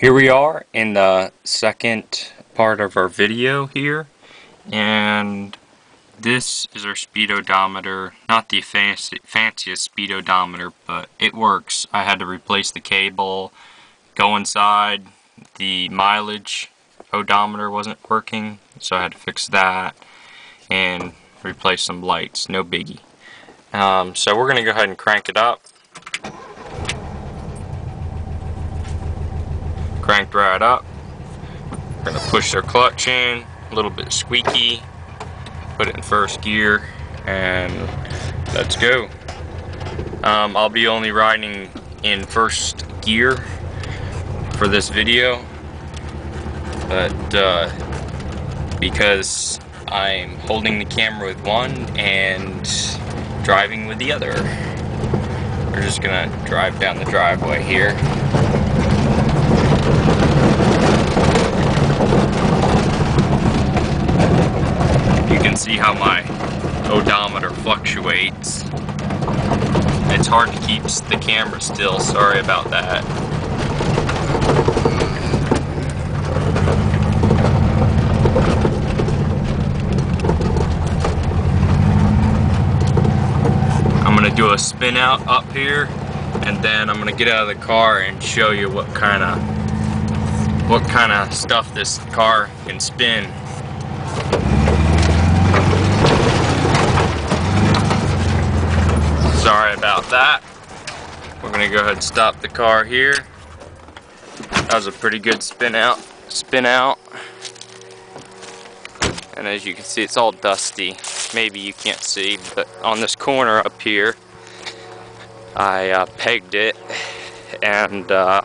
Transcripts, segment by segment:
Here we are in the second part of our video here and this is our speedometer, not the fanciest speedometer, but it works. I had to replace the cable go inside the mileage odometer wasn't working so I had to fix that and replace some lights. No biggie. Um, so we're gonna go ahead and crank it up cranked right up. We're gonna push their clutch in, a little bit squeaky, put it in first gear, and let's go. Um, I'll be only riding in first gear for this video, but uh, because I'm holding the camera with one and driving with the other. We're just gonna drive down the driveway here. See how my odometer fluctuates. It's hard to keep the camera still, sorry about that. I'm gonna do a spin out up here and then I'm gonna get out of the car and show you what kind of what kind of stuff this car can spin. Sorry about that. We're gonna go ahead and stop the car here. That was a pretty good spin out. Spin out. And as you can see, it's all dusty. Maybe you can't see, but on this corner up here, I uh, pegged it, and uh,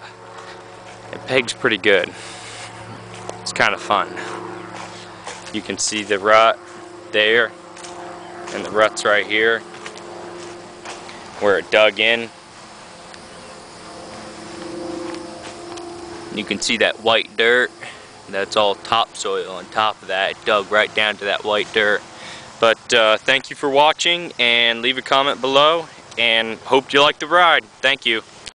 it pegs pretty good. It's kind of fun. You can see the rut there, and the rut's right here where it dug in. You can see that white dirt. That's all topsoil on top of that. It dug right down to that white dirt. But uh, thank you for watching and leave a comment below and hope you like the ride. Thank you.